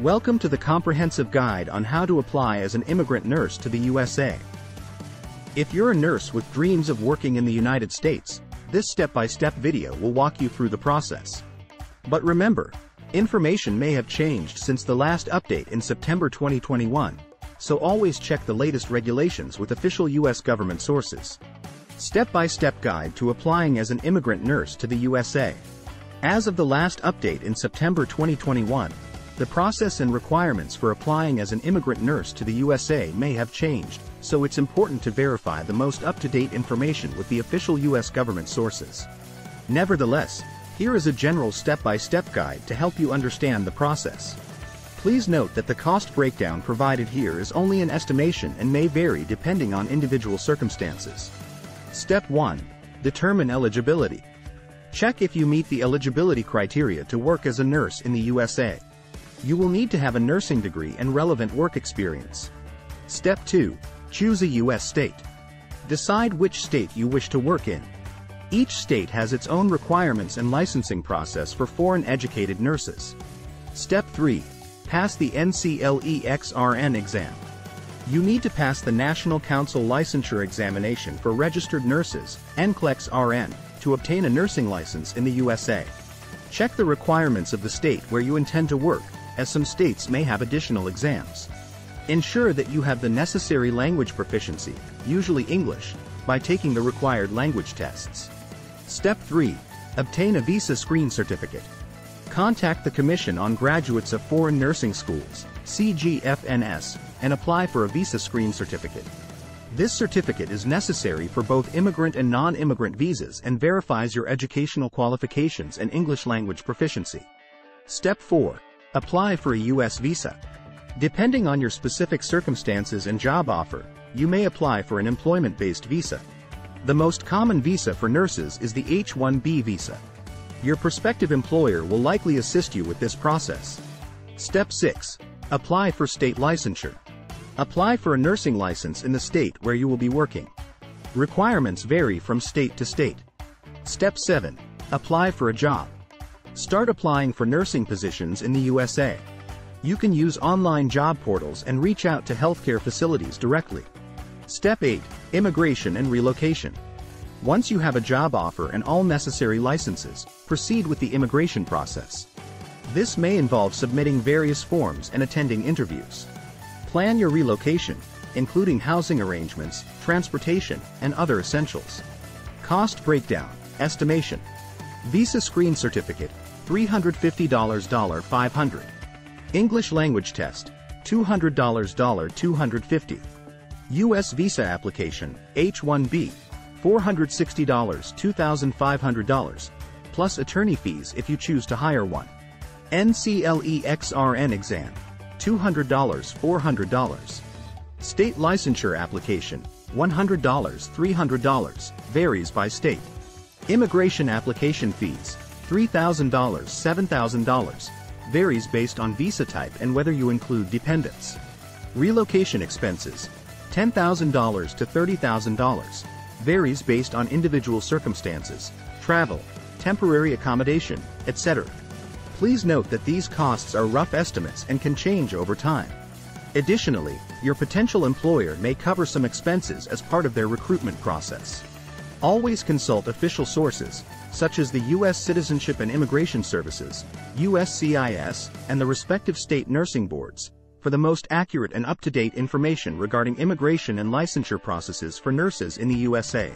Welcome to the comprehensive guide on how to apply as an immigrant nurse to the USA. If you're a nurse with dreams of working in the United States, this step-by-step video will walk you through the process. But remember, information may have changed since the last update in September 2021, so always check the latest regulations with official U.S. government sources. Step-by-step guide to applying as an immigrant nurse to the USA. As of the last update in September 2021, the process and requirements for applying as an immigrant nurse to the USA may have changed, so it's important to verify the most up-to-date information with the official U.S. government sources. Nevertheless, here is a general step-by-step guide to help you understand the process. Please note that the cost breakdown provided here is only an estimation and may vary depending on individual circumstances. Step 1. Determine eligibility. Check if you meet the eligibility criteria to work as a nurse in the USA. You will need to have a nursing degree and relevant work experience. Step 2. Choose a U.S. state. Decide which state you wish to work in. Each state has its own requirements and licensing process for foreign educated nurses. Step 3. Pass the NCLEX-RN exam. You need to pass the National Council Licensure Examination for Registered Nurses, NCLEX-RN, to obtain a nursing license in the USA. Check the requirements of the state where you intend to work as some states may have additional exams. Ensure that you have the necessary language proficiency, usually English, by taking the required language tests. Step 3. Obtain a visa screen certificate. Contact the Commission on Graduates of Foreign Nursing Schools, CGFNS, and apply for a visa screen certificate. This certificate is necessary for both immigrant and non-immigrant visas and verifies your educational qualifications and English language proficiency. Step 4. Apply for a U.S. visa. Depending on your specific circumstances and job offer, you may apply for an employment-based visa. The most common visa for nurses is the H-1B visa. Your prospective employer will likely assist you with this process. Step 6. Apply for state licensure. Apply for a nursing license in the state where you will be working. Requirements vary from state to state. Step 7. Apply for a job. Start applying for nursing positions in the USA. You can use online job portals and reach out to healthcare facilities directly. Step 8. Immigration and Relocation. Once you have a job offer and all necessary licenses, proceed with the immigration process. This may involve submitting various forms and attending interviews. Plan your relocation, including housing arrangements, transportation, and other essentials. Cost breakdown, estimation. Visa screen certificate, $350 $500. English language test, $200 $250. U.S. visa application, H-1B, $460 $2,500, plus attorney fees if you choose to hire one. NCLEX-RN exam, $200 $400. State licensure application, $100 $300, varies by state. Immigration application fees, $3,000 $7,000, varies based on visa type and whether you include dependents. Relocation expenses, $10,000 to $30,000, varies based on individual circumstances, travel, temporary accommodation, etc. Please note that these costs are rough estimates and can change over time. Additionally, your potential employer may cover some expenses as part of their recruitment process. Always consult official sources, such as the U.S. Citizenship and Immigration Services, USCIS, and the respective state nursing boards, for the most accurate and up-to-date information regarding immigration and licensure processes for nurses in the USA.